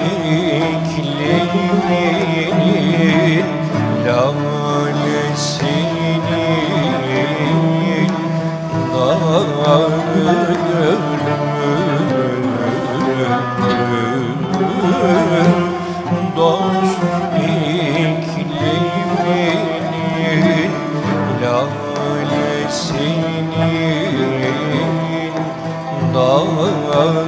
ikliminin lalesinin dağı gönlüm dost ikliminin lalesinin dağı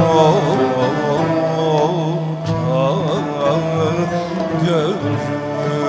dostum gönlüm